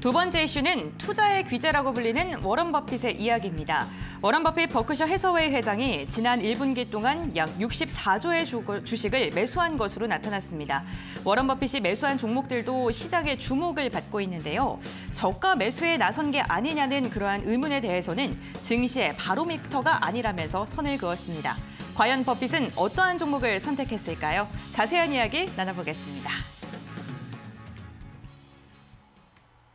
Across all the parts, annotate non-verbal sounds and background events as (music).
두 번째 이슈는 투자의 귀재라고 불리는 워런 버핏의 이야기입니다. 워런 버핏 버크셔 해서웨이 회장이 지난 1분기 동안 약 64조의 주식을 매수한 것으로 나타났습니다. 워런 버핏이 매수한 종목들도 시장의 주목을 받고 있는데요. 저가 매수에 나선 게 아니냐는 그러한 의문에 대해서는 증시의 바로미터가 아니라면서 선을 그었습니다. 과연 버핏은 어떠한 종목을 선택했을까요? 자세한 이야기 나눠보겠습니다.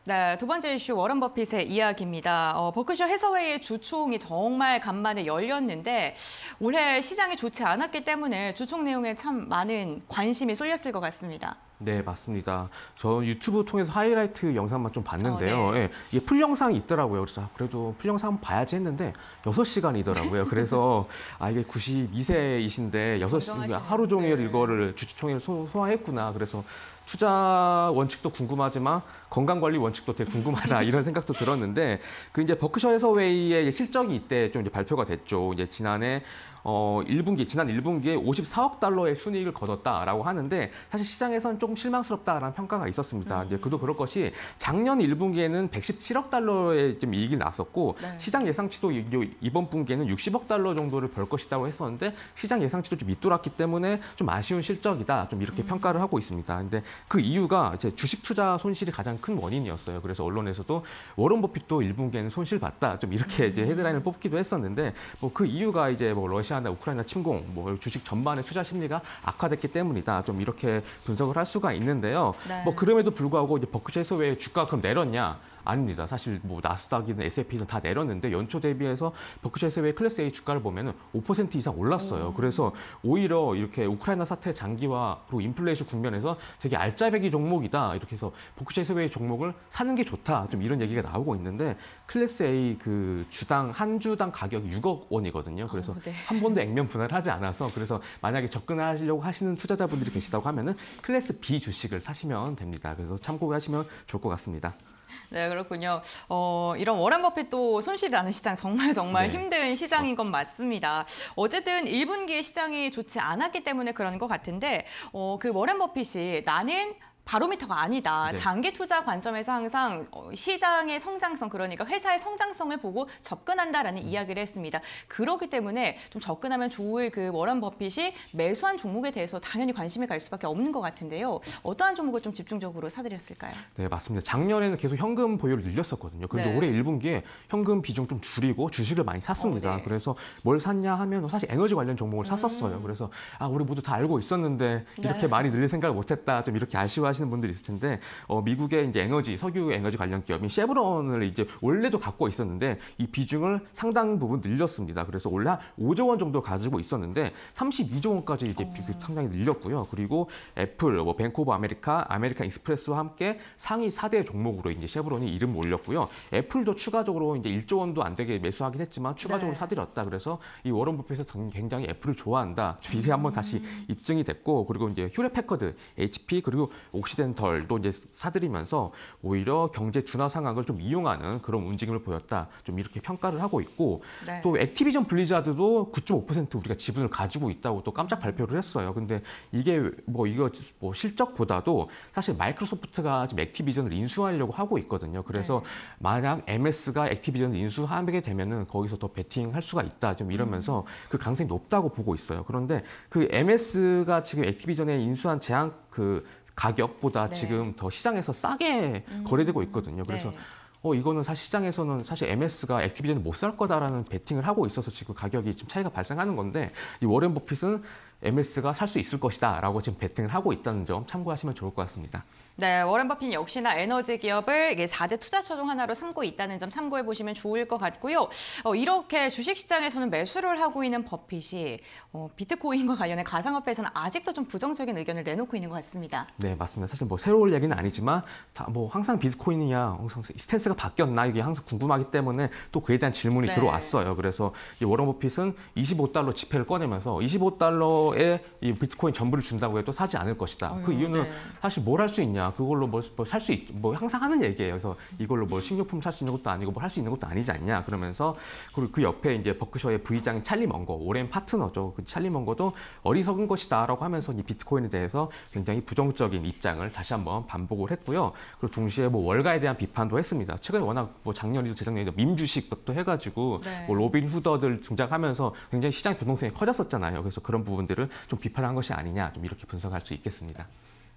네, 두 번째 이슈 워런 버핏의 이야기입니다. 어, 버크셔 해서웨이의 주총이 정말 간만에 열렸는데 올해 시장이 좋지 않았기 때문에 주총 내용에 참 많은 관심이 쏠렸을 것 같습니다. 네, 맞습니다. 저 유튜브 통해서 하이라이트 영상만 좀 봤는데요. 어, 네. 예, 이게 full 영상이 있더라고요. 그래서 아, 그래도 full 영상 봐야지 했는데 6시간이더라고요. 그래서 (laughs) 아 이게 92세이신데 6시 하루 종일 네. 이거를 주주총회를 소화했구나. 그래서 투자 원칙도 궁금하지만 건강 관리 원칙도 되게 궁금하다 (laughs) 이런 생각도 들었는데 그 이제 버크셔 해서웨이의 실적이 이때 좀 이제 발표가 됐죠. 이제 지난해 어 1분기 지난 1분기에 54억 달러의 순이익을 거뒀다라고 하는데 사실 시장에서는 조금 실망스럽다라는 평가가 있었습니다. 음. 이제 그도 그럴 것이 작년 1분기에는 117억 달러의 좀 이익이 났었고 네. 시장 예상치도 이번 분기에는 60억 달러 정도를 벌 것이라고 했었는데 시장 예상치도 좀 밑돌았기 때문에 좀 아쉬운 실적이다. 좀 이렇게 음. 평가를 하고 있습니다. 근데 그 이유가 이제 주식 투자 손실이 가장 큰 원인이었어요. 그래서 언론에서도 워런 버핏도 1분기에는 손실 봤다. 좀 이렇게 이제 헤드라인을 뽑기도 했었는데 뭐 그 이유가 이제 뭐 러시아 러시아나 우크라이나 침공, 뭐 주식 전반의 투자 심리가 악화됐기 때문이다. 좀 이렇게 분석을 할수 가 있는데요. 네. 뭐 그럼에도 불구하고 이제 버크셔 해서웨이 주가 그럼 내렸냐? 아닙니다. 사실 뭐 나스닥이든 S&P는 다 내렸는데 연초 대비해서 버크셔 해서웨이 클래스 A 주가를 보면 은 5% 이상 올랐어요. 오. 그래서 오히려 이렇게 우크라이나 사태 장기화 그리고 인플레이션 국면에서 되게 알짜배기 종목이다. 이렇게 해서 버크셔 해서웨이 종목을 사는 게 좋다. 좀 이런 얘기가 나오고 있는데 클래스 A 그 주당 한 주당 가격이 6억 원이거든요. 그래서 어, 네. 한 번도 액면 분할을 하지 않아서 그래서 만약에 접근하시려고 하시는 투자자분들이 계시다고 하면은 클래스 B 주식을 사시면 됩니다. 그래서 참고하시면 좋을 것 같습니다. (laughs) 네, 그렇군요. 어, 이런 워렌 버핏도 손실이 나는 시장 정말 정말 네. 힘든 시장인 건 맞습니다. 어쨌든 1분기에 시장이 좋지 않았기 때문에 그런 것 같은데 어, 그 워렌 버핏이 나는 바로미터가 아니다. 네. 장기 투자 관점에서 항상 어, 시장의 성장성 그러니까 회사의 성장성을 보고 접근한다라는 음. 이야기를 했습니다. 그렇기 때문에 좀 접근하면 좋을 그 워런 버핏이 매수한 종목에 대해서 당연히 관심이 갈 수밖에 없는 것 같은데요. 어떠한 종목을 좀 집중적으로 사들였을까요? 네, 맞습니다. 작년에는 계속 현금 보유를 늘렸었거든요. 그런데 네. 올해 1분기에 현금 비중 좀 줄이고 주식을 많이 샀습니다. 어, 네. 그래서 뭘 샀냐 하면 사실 에너지 관련 종목을 샀었어요. 음. 그래서 아, 우리 모두 다 알고 있었는데 이렇게 네. 많이 늘릴 생각을 못했다. 좀 이렇게 아쉬워 하시는 분들이 있을 텐데 어, 미국의 이제 에너지 석유 에너지 관련 기업인 쉐브론을 이제 원래도 갖고 있었는데 이 비중을 상당 부분 늘렸습니다. 그래서 원래 한 5조 원 정도 가지고 있었는데 32조 원까지 이제 어. 상당히 늘렸고요. 그리고 애플, 뱅크 오브 아메리카, 아메리칸 익스프레스와 함께 상위 4대 종목으로 이제 쉐브론이 이름을 올렸고요. 애플도 추가적으로 이제 1조 원도 안 되게 매수하긴 했지만 추가적으로 네. 사들였다. 그래서 이 워런 버핏에서 굉장히 애플을 좋아한다. 이게 한번 다시 음. 입증이 됐고 그리고 이제 휴레 패커드, HP 그리고 옥시덴 렌털도 이제 사들이면서 오히려 경제 둔화 상황을 좀 이용하는 그런 움직임을 보였다. 좀 이렇게 평가를 하고 있고 네. 또 액티비전 블리자드도 9.5% 우리가 지분을 가지고 있다고 또 깜짝 발표를 했어요. 근데 이게 뭐 이거 뭐 실적보다도 사실 마이크로소프트가 지금 액티비전을 인수하려고 하고 있거든요. 그래서 네. 만약 MS가 액티비전을 인수하게 되면은 거기서 더 베팅할 수가 있다. 좀 이러면서 음. 그 가능성이 높다고 보고 있어요. 그런데 그 MS가 지금 액티비전에 인수한 제한 그 가격보다 네. 지금 더 시장에서 싸게 음. 거래되고 있거든요. 그래서 네. 어 이거는 사실 시장에서는 사실 MS가 액티비전을 못 살 거다라는 베팅을 하고 있어서 지금 가격이 좀 차이가 발생하는 건데 이 워렌 버핏은 MS가 살 수 있을 것이다 라고 지금 베팅을 하고 있다는 점 참고하시면 좋을 것 같습니다. 네, 워렌 버핏 역시나 에너지 기업을 4대 투자처 중 하나로 삼고 있다는 점 참고해 보시면 좋을 것 같고요. 어, 이렇게 주식시장에서는 매수를 하고 있는 버핏이 어, 비트코인과 관련해 가상화폐에서는 아직도 좀 부정적인 의견을 내놓고 있는 것 같습니다. 네, 맞습니다. 사실 뭐 새로운 얘기는 아니지만 다 뭐 항상 비트코인이냐, 항상 스탠스가 바뀌었나 이게 항상 궁금하기 때문에 또 그에 대한 질문이 네. 들어왔어요. 그래서 이 워런 버핏은 25달러 지폐를 꺼내면서 25달러 에 이 비트코인 전부를 준다고 해도 사지 않을 것이다. 그 어휴, 그 이유는 네. 사실 뭘 할 수 있냐? 그걸로 뭐 살 수 있, 뭐 항상 하는 얘기예요. 그래서 이걸로 뭐 식료품 살 수 있는 것도 아니고 뭐 할 수 있는 것도 아니지 않냐. 그러면서 그리고 그 옆에 이제 버크셔의 부의장 찰리 먼거, 오랜 파트너죠. 그 찰리 먼거도 어리석은 것이다라고 하면서 이 비트코인에 대해서 굉장히 부정적인 입장을 다시 한번 반복을 했고요. 그리고 동시에 뭐 월가에 대한 비판도 했습니다. 최근에 워낙 뭐 작년에도 재작년에도 밈주식부터 해가지고 네. 뭐 로빈 후더들 등장하면서 굉장히 시장 변동성이 커졌었잖아요. 그래서 그런 부분들 을 좀 비판한 것이 아니냐, 좀 이렇게 분석할 수 있겠습니다.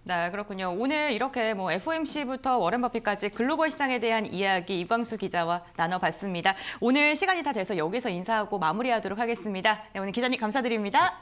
네, 그렇군요. 오늘 이렇게 뭐 FOMC부터 워렌 버핏까지 글로벌 시장에 대한 이야기 이광수 기자와 나눠봤습니다. 오늘 시간이 다 돼서 여기서 인사하고 마무리하도록 하겠습니다. 네, 오늘 기자님 감사드립니다.